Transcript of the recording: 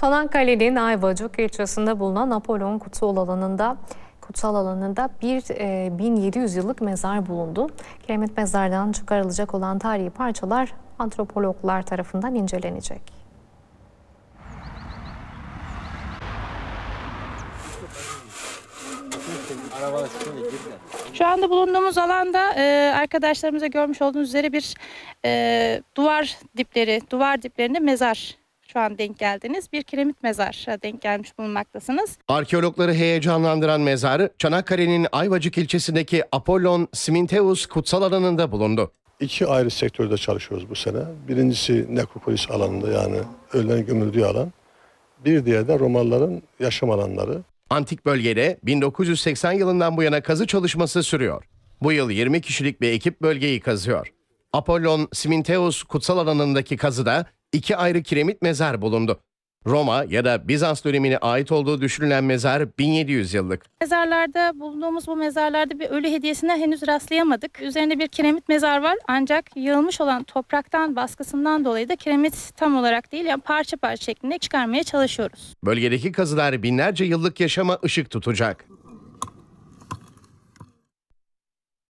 Çanakkale'nin Ayvacık ilçesinde bulunan Apollon kutsal alanında kutsal alanında bir e, 1700 yıllık mezar bulundu. Kiremit mezardan çıkarılacak olan tarihi parçalar antropologlar tarafından incelenecek. Şu anda bulunduğumuz alanda e, arkadaşlarımıza görmüş olduğunuz üzere bir e, duvar dipleri, duvar diplerinde mezar şu an denk geldiniz. Bir kiremit mezar denk gelmiş bulunmaktasınız. Arkeologları heyecanlandıran mezar Çanakkale'nin Ayvacık ilçesindeki Apollon Siminteus kutsal alanında bulundu. İki ayrı sektörde çalışıyoruz bu sene. Birincisi nekropolis alanında yani ölülerin gömüldüğü alan. Bir diğeri de Romalıların yaşam alanları. Antik bölgede 1980 yılından bu yana kazı çalışması sürüyor. Bu yıl 20 kişilik bir ekip bölgeyi kazıyor. Apollon Siminteus kutsal alanındaki kazıda iki ayrı kiremit mezar bulundu. Roma ya da Bizans dönemine ait olduğu düşünülen mezar 1700 yıllık. Mezarlarda bulunduğumuz bu mezarlarda bir ölü hediyesine henüz rastlayamadık. Üzerinde bir kiremit mezar var ancak yığılmış olan topraktan baskısından dolayı da kiremit tam olarak değil yani parça parça şeklinde çıkarmaya çalışıyoruz. Bölgedeki kazılar binlerce yıllık yaşama ışık tutacak.